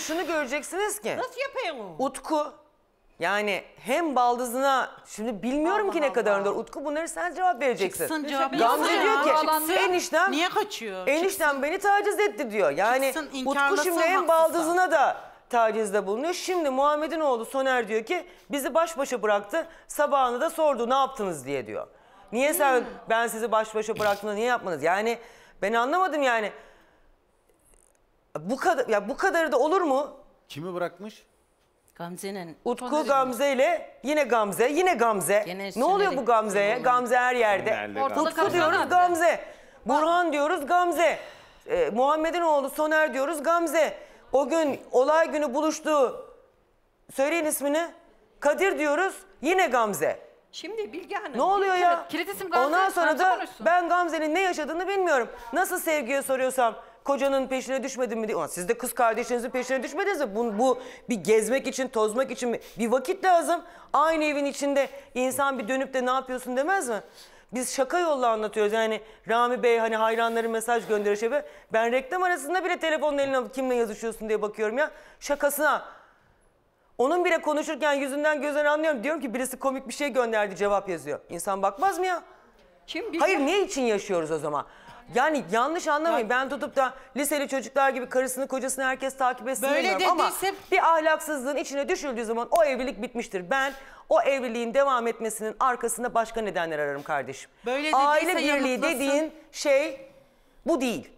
şunu göreceksiniz ki Nasıl yapıyorsun o? Utku yani hem baldızına şimdi bilmiyorum ki ne kadarındır Utku bunları sen cevap vereceksin. Çıksın cevap Gamze diyor ki Bağlandı. eniştem Niye kaçıyor? eniştem beni taciz etti diyor. Yani Çıksın, Utku şimdi hem baldızına da tacizde bulunuyor. Şimdi Muhammed'in oğlu Soner diyor ki bizi baş başa bıraktı. Sabahını da sordu ne yaptınız diye diyor. Niye sen ben sizi baş başa bıraktım da niye yapmadınız? Yani ben anlamadım yani. Bu kadar ya bu kadarı da olur mu? Kimi bırakmış? Gamze'nin. Utku Gamze ile yine Gamze, yine Gamze. Gene ne oluyor bu Gamze'ye? Gamze her yerde. Ortalık Utku diyoruz Gamze. Gamze. Burhan diyoruz Gamze. Ee, Muhammed'in oğlu Soner diyoruz Gamze. O gün olay günü buluştu. Söyleyin ismini. Kadir diyoruz yine Gamze. Şimdi Bilge Hanım. Ne oluyor ya? kilit isim Gamze, Ondan sonra Gamze da konuşsun. ben Gamze'nin ne yaşadığını bilmiyorum. Nasıl sevgiye soruyorsam kocanın peşine düşmedin mi diye. Ulan Siz de kız kardeşinizin peşine düşmediniz mi? Bu, bu bir gezmek için, tozmak için mi? bir vakit lazım. Aynı evin içinde insan bir dönüp de ne yapıyorsun demez mi? Biz şaka yolla anlatıyoruz yani Rami Bey hani hayranları mesaj gönderiyor şey. Ben reklam arasında bile telefonun eline alıp kimle yazışıyorsun diye bakıyorum ya. Şakasına. Onun bile konuşurken yüzünden gözden anlıyorum. Diyorum ki birisi komik bir şey gönderdi cevap yazıyor. İnsan bakmaz mı ya? Şimdi Bilge Hayır ne için yaşıyoruz o zaman? Yani yanlış anlamayın. Ben tutup da liseli çocuklar gibi karısını kocasını herkes takip etsin Böyle demiyorum. Ama dediyse- bir ahlaksızlığın içine düşüldüğü zaman o evlilik bitmiştir. Ben o evliliğin devam etmesinin arkasında başka nedenler ararım kardeşim. Böyle dediyse Aile birliği yanıtlasın. dediğin şey bu değil.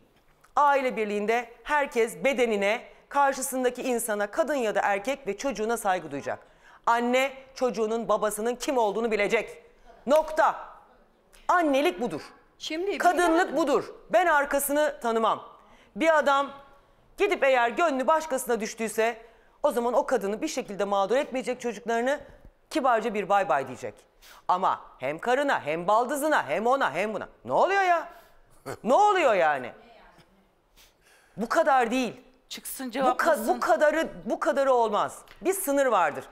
Aile birliğinde herkes bedenine, karşısındaki insana, kadın ya da erkek ve çocuğuna saygı duyacak. Anne çocuğunun babasının kim olduğunu bilecek. Nokta. Annelik budur. Şimdi Kadınlık budur. Ben arkasını tanımam. Bir adam gidip eğer gönlü başkasına düştüyse o zaman o kadını bir şekilde mağdur etmeyecek çocuklarını kibarca bir bay bay diyecek. Ama hem karına hem baldızına hem ona hem buna. Ne oluyor ya? ne oluyor yani? Bu kadar değil. Çıksın Bu, ka- cevaplasın. bu kadarı bu kadarı olmaz. Bir sınır vardır.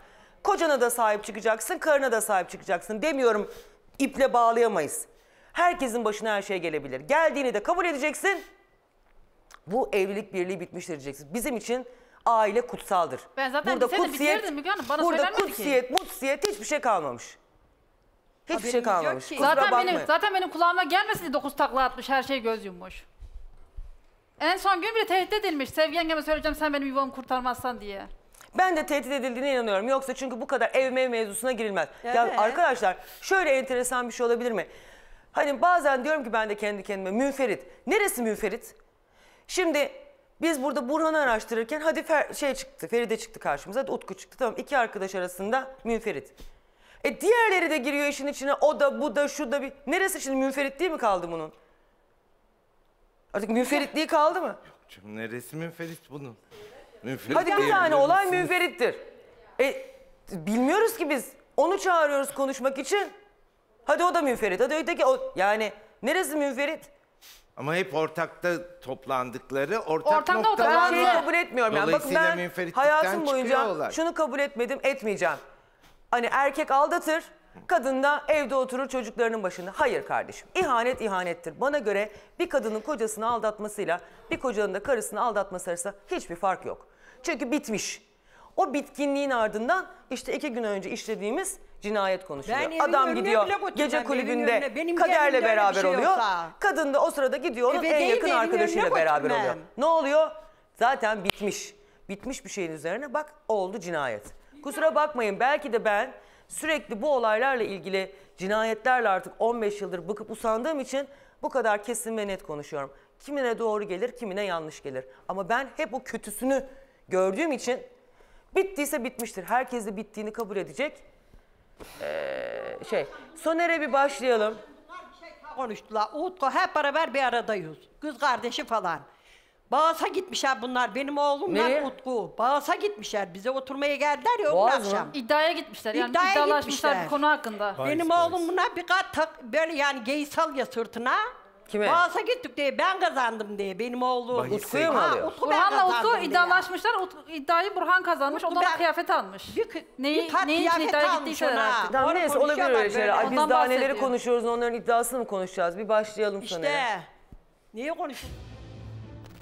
Kocana da sahip çıkacaksın, karına da sahip çıkacaksın demiyorum. iple bağlayamayız. Herkesin başına her şey gelebilir. Geldiğini de kabul edeceksin. Bu evlilik birliği bitmiştir diyeceksin. Bizim için aile kutsaldır. Ben zaten bitirdim Müge Hanım, bana burada söylenmedi ki. kutsiyet, mutsiyet hiçbir şey kalmamış. Hiçbir Haberimiz şey kalmamış. Zaten benim, zaten benim kulağıma gelmesin diye dokuz takla atmış, her şey göz yummuş. En son gün bile tehdit edilmiş. Sevgi yengeme söyleyeceğim sen benim yuvamı kurtarmazsan diye. Ben de tehdit edildiğine inanıyorum. Yoksa çünkü bu kadar ev mev mevzusuna girilmez. Ya Evet. arkadaşlar şöyle enteresan bir şey olabilir mi? Hani bazen diyorum ki ben de kendi kendime münferit. Neresi münferit? Şimdi biz burada Burhan'ı araştırırken hadi Fer- şey çıktı, Feride çıktı karşımıza, hadi Utku çıktı. Tamam iki arkadaş arasında münferit. E diğerleri de giriyor işin içine. O da bu da şu da bir. Neresi şimdi münferit değil mi kaldı bunun? Artık münferitliği kaldı mı? Şimdi neresi münferit bunun? Münferit Hadi bir tane olay münferittir. E, bilmiyoruz ki biz. Onu çağırıyoruz konuşmak için. Hadi o da münferit. Hadi öteki o. Yani neresi münferit? Ama hep ortakta toplandıkları ortak Ortamda noktalar Ben şeyi var. kabul etmiyorum. Yani. Bakın Dolayısıyla ben münferitlikten hayatım çıkıyor boyunca olay. şunu kabul etmedim, etmeyeceğim. Hani erkek aldatır, kadın da evde oturur çocuklarının başında. Hayır kardeşim. İhanet ihanettir. Bana göre bir kadının kocasını aldatmasıyla bir kocanın da karısını aldatması arasında hiçbir fark yok. Çünkü bitmiş. O bitkinliğin ardından işte iki gün önce işlediğimiz cinayet konuşuluyor. Ben evin Adam önüne gidiyor bile götürmem, gece evin kulübünde önüne. Benim kaderle yerimde öyle bir beraber şey oluyor. olsa. Kadın da o sırada gidiyor onun Eve en değil de yakın evin arkadaşıyla önüne beraber götürmem. oluyor. Ne oluyor? Zaten bitmiş. Bitmiş bir şeyin üzerine bak oldu cinayet. Kusura bakmayın belki de ben sürekli bu olaylarla ilgili cinayetlerle artık 15 yıldır bıkıp usandığım için bu kadar kesin ve net konuşuyorum. Kimine doğru gelir, kimine yanlış gelir. Ama ben hep o kötüsünü gördüğüm için bittiyse bitmiştir. Herkes de bittiğini kabul edecek. Ee, şey, Soner'e bir başlayalım. konuştular. Utku hep beraber bir aradayız. Kız kardeşi falan. Bağız'a gitmişler bunlar. Benim oğlumla Nereye? Utku. Bağız'a gitmişler. Bize oturmaya geldiler ya o Boğaz mı? akşam. İddiaya gitmişler. Yani İddiaya iddialaşmışlar gitmişler. bir konu hakkında. Benim Bahis, oğlum buna bir kat tak, böyle yani geysal ya sırtına. Kime? Bağız'a gittik diye ben kazandım diye benim oğlum. Bahis Utku'ya mı Ha, alıyor? Utku ben Burhan'la Utku kazandım diye. iddialaşmışlar. Utku, iddiayı Burhan kazanmış. Utku o da ben- kıyafet almış. Bir, kı- Neyi, bir kat neyin için kıyafet iddiaya almış gittiyse ona. artık. Tamam neyse olabilir konuşuyorlar öyle şeyler. Ay, biz Ondan daha neleri bahsediyor. konuşuyoruz onların iddiasını mı konuşacağız? Bir başlayalım Soner'e. İşte. Niye konuşuyorsun?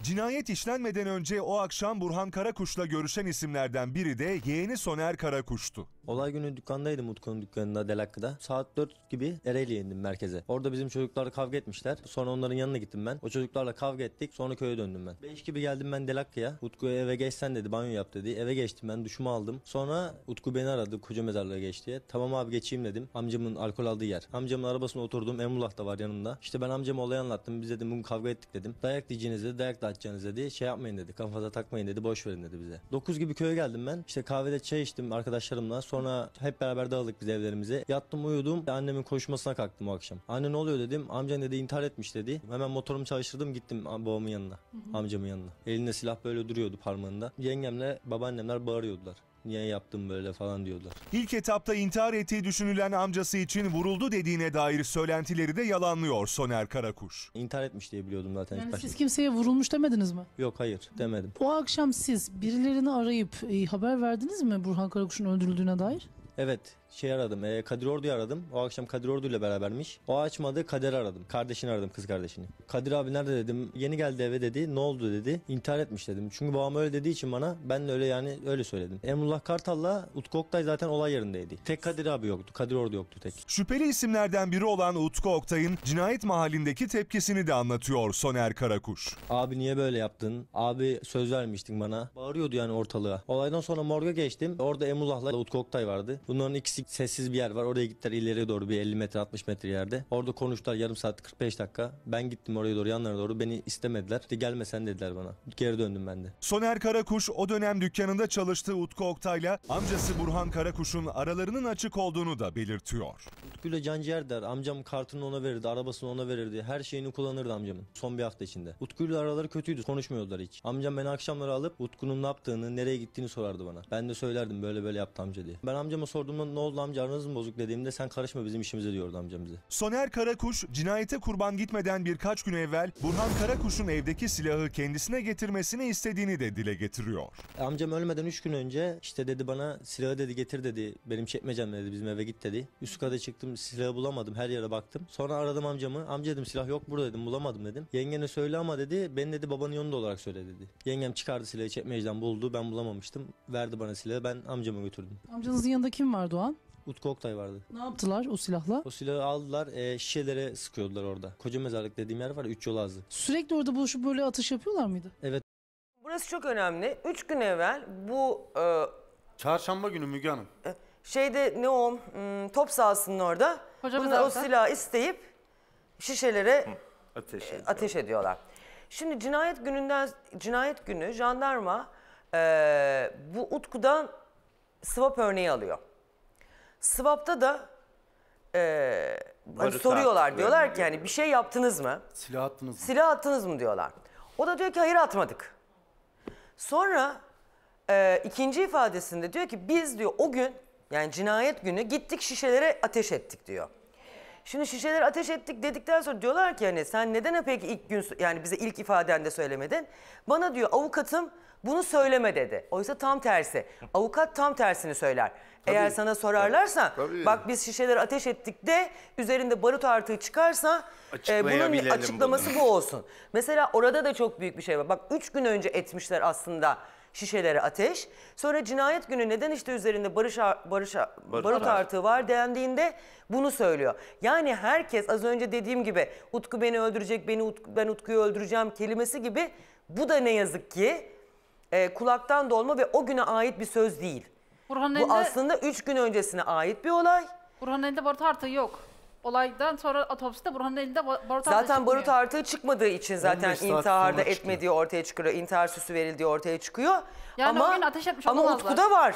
Cinayet işlenmeden önce o akşam Burhan Karakuş'la görüşen isimlerden biri de yeğeni Soner Karakuş'tu. Olay günü dükkandaydım Utku'nun dükkanında Delakkı'da. Saat 4 gibi Ereğli'ye indim merkeze. Orada bizim çocuklar kavga etmişler. Sonra onların yanına gittim ben. O çocuklarla kavga ettik. Sonra köye döndüm ben. 5 gibi geldim ben Delakkı'ya. Utku'ya eve geçsen dedi banyo yap dedi. Eve geçtim ben duşumu aldım. Sonra Utku beni aradı koca mezarlığa geç diye. Tamam abi geçeyim dedim. Amcamın alkol aldığı yer. Amcamın arabasına oturdum. Emrullah da var yanımda. İşte ben amcama olayı anlattım. Biz dedim bugün kavga ettik dedim. Dayak diyeceğiniz dedi. Dayak da atacaksınız dedi. Şey yapmayın dedi. Kafanıza takmayın dedi. Boş verin dedi bize. 9 gibi köye geldim ben. İşte kahvede çay içtim arkadaşlarımla. Sonra hep beraber dağıldık biz evlerimize. Yattım uyudum. Annemin koşmasına kalktım o akşam. Anne ne oluyor dedim. Amcan dedi intihar etmiş dedi. Hemen motorumu çalıştırdım gittim babamın yanına. Amcamın yanına. Elinde silah böyle duruyordu parmağında. Yengemle babaannemler bağırıyordular. Niye yaptım böyle falan diyorlar. İlk etapta intihar ettiği düşünülen amcası için vuruldu dediğine dair söylentileri de yalanlıyor Soner Karakuş. İntihar etmiş diye biliyordum zaten ilk Yani başta. siz kimseye vurulmuş demediniz mi? Yok hayır demedim. O akşam siz birilerini arayıp e, haber verdiniz mi Burhan Karakuş'un öldürüldüğüne dair? Evet şey aradım. E, Kadir Ordu'yu aradım. O akşam Kadir Ordu ile berabermiş. O açmadı Kader'i aradım. Kardeşini aradım kız kardeşini. Kadir abi nerede dedim. Yeni geldi eve dedi. Ne oldu dedi. İntihar etmiş dedim. Çünkü babam öyle dediği için bana ben de öyle yani öyle söyledim. Emrullah Kartal'la Utku Oktay zaten olay yerindeydi. Tek Kadir abi yoktu. Kadir Ordu yoktu tek. Şüpheli isimlerden biri olan Utku Oktay'ın cinayet mahallindeki tepkisini de anlatıyor Soner Karakuş. Abi niye böyle yaptın? Abi söz vermiştin bana. Bağırıyordu yani ortalığa. Olaydan sonra morga geçtim. Orada Emrullah'la Utku Oktay vardı. Bunların ikisi sessiz bir yer var. Oraya gittiler ileriye doğru bir 50 metre 60 metre yerde. Orada konuştular yarım saat 45 dakika. Ben gittim oraya doğru yanlarına doğru. Beni istemediler. İşte gelmesen dediler bana. Geri döndüm ben de. Soner Karakuş o dönem dükkanında çalıştığı Utku Oktay'la amcası Burhan Karakuş'un aralarının açık olduğunu da belirtiyor. Utku'yla canciğer der. Amcam kartını ona verirdi. Arabasını ona verirdi. Her şeyini kullanırdı amcamın. Son bir hafta içinde. Utku'yla araları kötüydü. Konuşmuyordular hiç. Amcam beni akşamları alıp Utku'nun ne yaptığını, nereye gittiğini sorardı bana. Ben de söylerdim böyle böyle yaptı amca diye. Ben amcama sorduğumda ne oldu amca aranız mı bozuk dediğimde sen karışma bizim işimize diyordu amcam bize. Soner Karakuş cinayete kurban gitmeden birkaç gün evvel Burhan Karakuş'un evdeki silahı kendisine getirmesini istediğini de dile getiriyor. Amcam ölmeden 3 gün önce işte dedi bana silahı dedi getir dedi. Benim çekmecem dedi bizim eve git dedi. Üst kata çıktım silahı bulamadım her yere baktım. Sonra aradım amcamı. Amca dedim silah yok burada dedim bulamadım dedim. Yengene söyle ama dedi ben dedi babanın yanında olarak söyle dedi. Yengem çıkardı silahı çekmeceden buldu ben bulamamıştım. Verdi bana silahı ben amcama götürdüm. Amcanızın yanında kim vardı o an? Utku Oktay vardı. Ne yaptılar o silahla? O silahı aldılar e, şişelere sıkıyordular orada. Koca mezarlık dediğim yer var ya 3 yol ağzı. Sürekli orada buluşup böyle atış yapıyorlar mıydı? Burası çok önemli. Üç gün evvel bu e, Çarşamba günü Müge Hanım. şeyde ne o hmm, top sahasının orada Koca bunlar o mezarlıkta. silahı isteyip şişelere Ateş ediyor. ateş ediyorlar. Şimdi cinayet gününden cinayet günü jandarma e, bu Utku'dan swap örneği alıyor. Swap'ta da e, hani soruyorlar diyorlar ki hani bir şey yaptınız mı? Silah attınız mı? Silah attınız mı diyorlar. O da diyor ki hayır atmadık. Sonra e, ikinci ifadesinde diyor ki biz diyor o gün yani cinayet günü gittik şişelere ateş ettik diyor. Şimdi şişeleri ateş ettik dedikten sonra diyorlar ki hani sen neden peki ilk gün yani bize ilk ifadende söylemedin? Bana diyor avukatım bunu söyleme dedi. Oysa tam tersi. Avukat tam tersini söyler. Eğer sana sorarlarsa Tabii. bak biz şişeleri ateş ettik de üzerinde barut artığı çıkarsa e, bunun açıklaması bunu. bu olsun. Mesela orada da çok büyük bir şey var. Bak üç gün önce etmişler aslında şişelere ateş. Sonra cinayet günü neden işte üzerinde barış, ar- barış, ar- barut artığı var dendiğinde bunu söylüyor. Yani herkes az önce dediğim gibi Utku beni öldürecek, beni Utku, ben Utku'yu öldüreceğim kelimesi gibi bu da ne yazık ki e, kulaktan dolma ve o güne ait bir söz değil. Burhan'ın Bu elinde, aslında üç gün öncesine ait bir olay. Burhan'ın elinde barut artığı yok. Olaydan sonra otopside Burhan'ın elinde ba- barut artığı Zaten barut artığı çıkmadığı için zaten 15 saat intiharda sonra etmediği ortaya çıkıyor. İntihar süsü verildiği ortaya çıkıyor. Yani ama, o gün ateş etmiş Ama olamazlar. Utku'da var.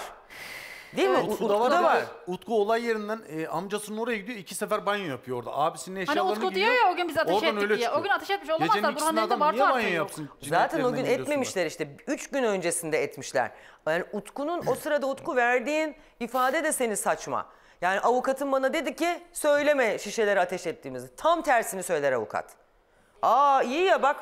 Değil mi? Evet. U- Utku'da var. var. Utku olay yerinden e, amcasının oraya gidiyor. iki sefer banyo yapıyor orada. Abisinin Hani eşyalarını Utku giyiyor. diyor ya o gün biz ateş oradan ettik öyle diye. O çıkıyor. gün ateş etmiş Gecenin olamazlar. ikisinde Burhan'ın elinde adam barut niye artığı banyo yok. yapsın? Zaten o gün Cinayetlerinden etmemişler işte. Üç gün öncesinde etmişler. Yani Utku'nun o sırada Utku verdiğin ifade de seni saçma. Yani avukatın bana dedi ki söyleme şişeleri ateş ettiğimizi. Tam tersini söyler avukat. Aa iyi ya bak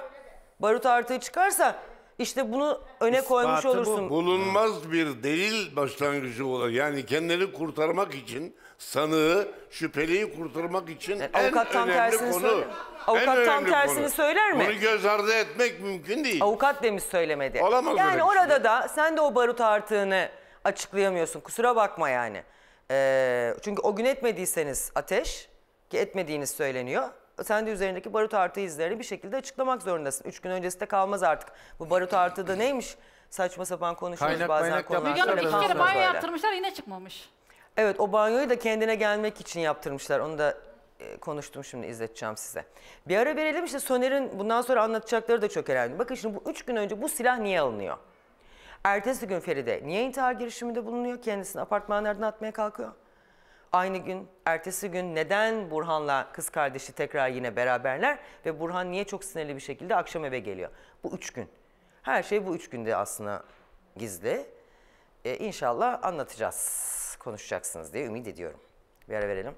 barut artığı çıkarsa işte bunu öne koymuş İspatı bu. olursun. bulunmaz bir delil başlangıcı olarak yani kendini kurtarmak için sanığı, şüpheliyi kurtarmak için Yani en avukat tam önemli tersini konu söylüyor. Avukat En tam tersini konu. söyler mi? Bunu göz ardı etmek mümkün değil. Avukat demiş söylemedi. Olamaz yani bir orada şey. da sen de o barut artığını açıklayamıyorsun. Kusura bakma yani. Ee, çünkü o gün etmediyseniz ateş ki etmediğiniz söyleniyor. Sen de üzerindeki barut artı izlerini bir şekilde açıklamak zorundasın. Üç gün öncesi de kalmaz artık. Bu barut artı da neymiş? Saçma sapan konuşuyoruz Kaynak bazen maynak konularda. Müge Hanım iki kere banyo öyle. yaptırmışlar yine çıkmamış. Evet o banyoyu da kendine gelmek için yaptırmışlar. Onu da e, konuştum şimdi izleteceğim size. Bir ara verelim işte Soner'in bundan sonra anlatacakları da çok önemli. Bakın şimdi bu üç gün önce bu silah niye alınıyor? Ertesi gün Feride niye intihar girişiminde bulunuyor? Kendisini apartmanlardan atmaya kalkıyor. Aynı gün, ertesi gün neden Burhan'la kız kardeşi tekrar yine beraberler? Ve Burhan niye çok sinirli bir şekilde akşam eve geliyor? Bu üç gün. Her şey bu üç günde aslında gizli. Ee, inşallah anlatacağız, konuşacaksınız diye ümit ediyorum. Bir ara verelim.